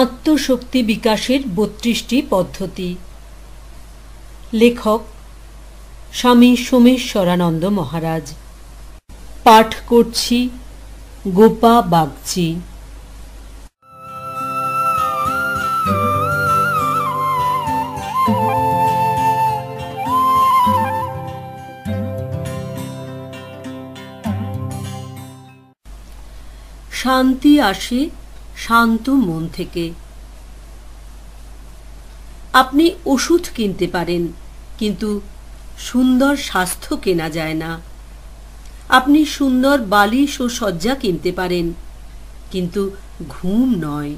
আত্মশক্তি বিকাশের বত্রিশটি পদ্ধতি। লেখক স্বামী সোমেশ্বরানন্দ মহারাজ। পাঠ করছি গোপা বাগচি। শান্তি আসে শান্ত মন থেকে। আপনি ওষুধ কিনতে পারেন, কিন্তু সুন্দর স্বাস্থ্য কেনা যায় না। আপনি সুন্দর বালিশ ও শয্যা কিনতে পারেন, কিন্তু ঘুম নয়।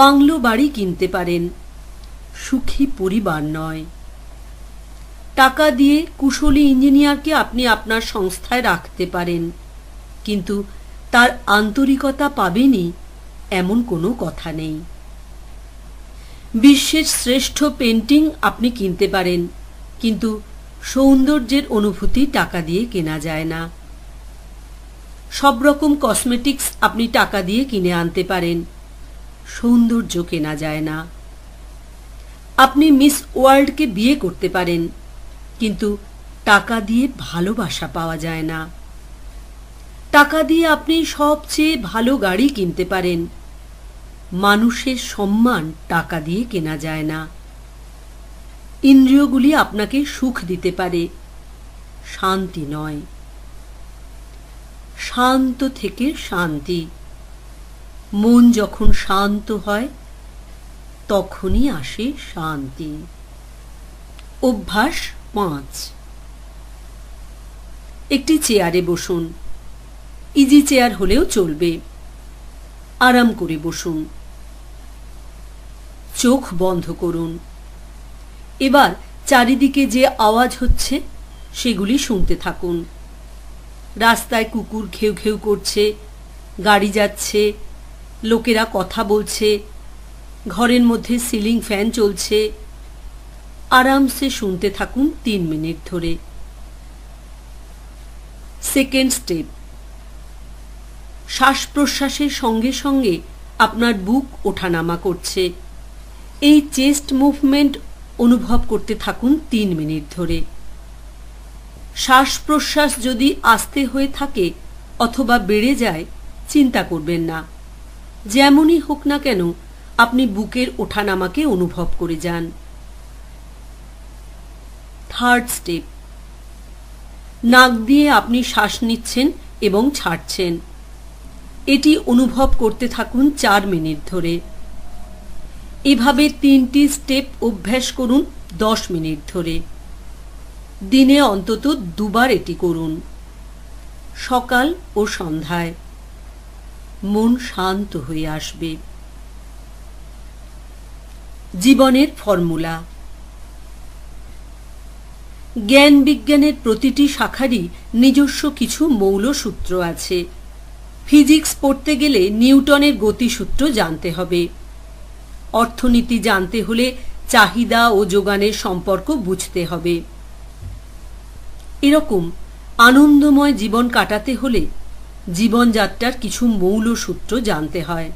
বাংলো বাড়ি কিনতে পারেন, সুখী পরিবার নয়। টাকা দিয়ে কুশলী ইঞ্জিনিয়ারকে আপনি আপনার সংস্থায় রাখতে পারেন, কিন্তু তার আন্তরিকতা পাবেনই এমন কোনো কথা নেই। বিশ্বের শ্রেষ্ঠ পেন্টিং আপনি কিনতে পারেন, কিন্তু সৌন্দর্যের অনুভূতি টাকা দিয়ে কেনা যায় না। সব রকম কসমেটিক্স আপনি টাকা দিয়ে কিনে আনতে পারেন, সৌন্দর্য কেনা যায় না। আপনি মিস ওয়ার্ল্ডকে বিয়ে করতে পারেন, কিন্তু টাকা দিয়ে ভালোবাসা পাওয়া যায় না। টাকা দিয়ে আপনি সবচেয়ে ভালো গাড়ি কিনতে পারেন। মানুষের সম্মান টাকা দিয়ে কেনা যায় না। ইন্দ্রিয়গুলি আপনাকে সুখ দিতে পারে। শান্তি নয়। শান্ত থেকে শান্তি। মন যখন শান্ত হয়, তখনই আসে শান্তি। অভ্যাস পাঁচ। একটি চেয়ারে বসুন। ইজি চেয়ার হলেও চলবে। আরাম করে বসুন। চোখ বন্ধ করুন। এবার চারিদিকে যে আওয়াজ হচ্ছে, সেগুলি শুনতে থাকুন। রাস্তায় কুকুর ঘেউ ঘেউ করছে, গাড়ি যাচ্ছে, লোকেরা কথা বলছে, ঘরের মধ্যে সিলিং ফ্যান চলছে। আরামসে শুনতে থাকুন তিন মিনিট ধরে। Second step. শ্বাস প্রশ্বাসের সঙ্গে সঙ্গে আপনার বুক ওঠানামা করছে। এই চেস্ট মুভমেন্ট অনুভব করতে থাকুন তিন মিনিট ধরে। শ্বাস প্রশ্বাস যদি আস্তে হয়ে থাকে অথবা বেড়ে যায়, চিন্তা করবেন না। যেমনই হোক না কেন, আপনি বুকের ওঠানামাকে অনুভব করে যান। Third step. নাক দিয়ে আপনি শ্বাস নিচ্ছেন এবং ছাড়ছেন। এটি অনুভব করতে থাকুন চার মিনিট ধরে। এভাবে তিনটি স্টেপ অভ্যাস করুন দশ মিনিট ধরে। দিনে অন্তত দুবার এটি করুন। সকাল ও সন্ধ্যায়। মন শান্ত হয়ে আসবে। জীবনের ফর্মুলা। জ্ঞান বিজ্ঞানের প্রতিটি শাখারই নিজস্ব কিছু মৌল সূত্র আছে। ফিজিক্স পড়তে গেলে নিউটনের গতিসূত্র জানতে হবে। অর্থনীতি জানতে হলে চাহিদা ও যোগানের সম্পর্ক বুঝতে হবে। এরকম আনন্দময় জীবন কাটাতে হলে জীবনযাত্রার কিছু মৌল সূত্র জানতে হয়।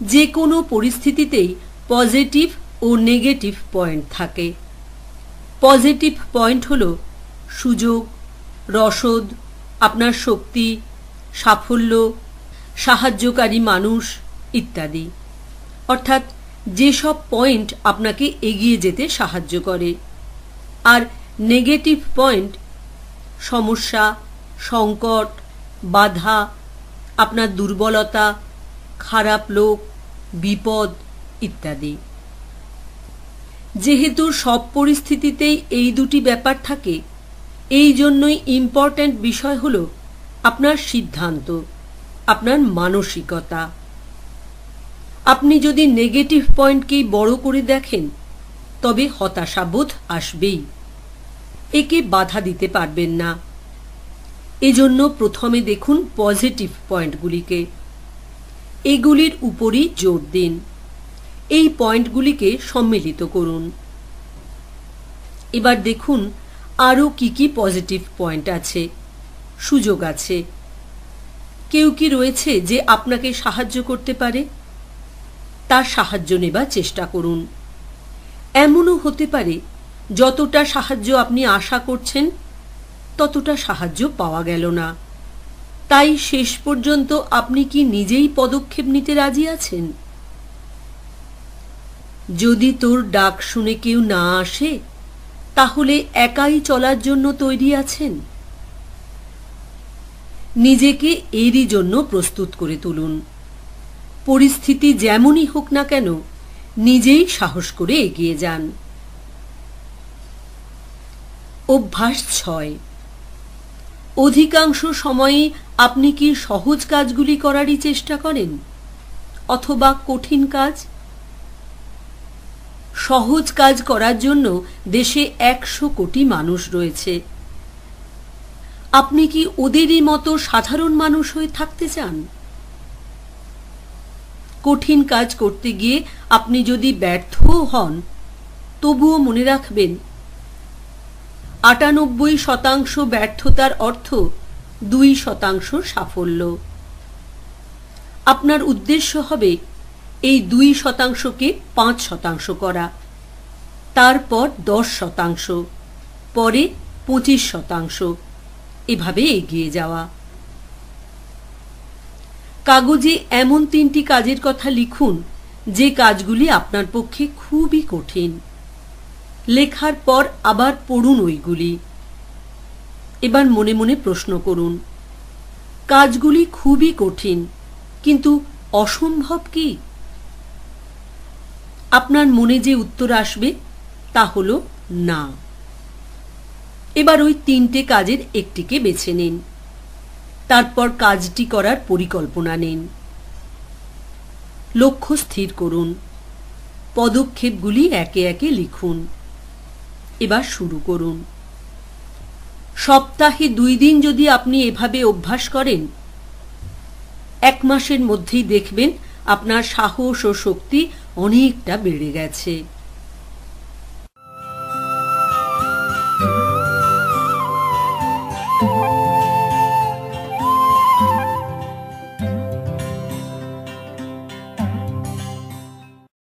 যে কোনো পরিস্থিতিতেই পজিটিভ ও নেগেটিভ পয়েন্ট থাকে। পজিটিভ পয়েন্ট হল সুযোগ, রসদ আপনার শক্তি, সাফল্য, সাহায্যকারী মানুষ ইত্যাদি। অর্থাৎ যেসব পয়েন্ট আপনাকে এগিয়ে যেতে সাহায্য করে। আর নেগেটিভ পয়েন্ট, সমস্যা, সংকট, বাধা, আপনার দুর্বলতা, খারাপ লোক, বিপদ ইত্যাদি। যেহেতু সব পরিস্থিতিতেই এই দুটি ব্যাপার থাকে এই জন্যই ইম্পর্ট্যান্ট বিষয় হল আপনার সিদ্ধান্ত, আপনার মানসিকতা। আপনি যদি নেগেটিভ পয়েন্টকেই বড় করে দেখেন, তবে হতাশাবোধ আসবেই। একে বাধা দিতে পারবেন না। এজন্য প্রথমে দেখুন পজিটিভ পয়েন্টগুলিকে এগুলির উপরই জোর দিন। এই পয়েন্টগুলিকে সম্মিলিত করুন। এবার দেখুন আরও কি কি পজিটিভ পয়েন্ট আছে? সুযোগ আছে। কেউ কি রয়েছে যে আপনাকে সাহায্য করতে পারে? তার সাহায্য নেবার চেষ্টা করুন। এমনও হতে পারে, যতটা সাহায্য আপনি আশা করছেন, ততটা সাহায্য পাওয়া গেল না। তাই শেষ পর্যন্ত আপনি কি নিজেই পদক্ষেপ নিতে রাজি আছেন? যদি তোর ডাক শুনে কেউ না আসে তাহলে একাই চলার জন্য তৈরি আছেন? নিজেকে এরই জন্য প্রস্তুত করে তুলুন। পরিস্থিতি যেমনই হোক না কেন, নিজেই সাহস করে এগিয়ে যান। অভ্যাস ছয়। অধিকাংশ সময়ে আপনি কি সহজ কাজগুলি করারই চেষ্টা করেন? অথবা কঠিন কাজ? সহজ কাজ করার জন্য দেশে একশো কোটি মানুষ রয়েছে। আপনি কি ওদেরই মতো সাধারণ মানুষ হয়ে থাকতে চান? কঠিন কাজ করতে গিয়ে আপনি যদি ব্যর্থও হন, তবুও মনে রাখবেন, আটানব্বই শতাংশ ব্যর্থতার অর্থ দুই শতাংশ সাফল্য। আপনার উদ্দেশ্য হবে এই দুই শতাংশকে পাঁচ শতাংশ করা। তারপর দশ শতাংশ, পরে পঁচিশ শতাংশ। এভাবে এগিয়ে যাওয়া। কাগজে এমন তিনটি কাজের কথা লিখুন, যে কাজগুলি আপনার পক্ষে খুবই কঠিন। লেখার পর আবার পড়ুন ওইগুলি। এবার মনে মনে প্রশ্ন করুন, কাজগুলি খুবই কঠিন, কিন্তু অসম্ভব কি? আপনার মনে যে উত্তর আসবে তা হল না। এবার ওই তিনটে কাজের একটিকে বেছে নিন। তারপর কাজটি করার পরিকল্পনা নিন। লক্ষ্য স্থির করুন। পদক্ষেপগুলি একে একে লিখুন। এবার শুরু করুন। সপ্তাহে দুই দিন যদি আপনি এভাবে অভ্যাস করেন, এক মাসের মধ্যেই দেখবেন আপনার সাহস ও শক্তি অনেকটা বেড়ে গেছে।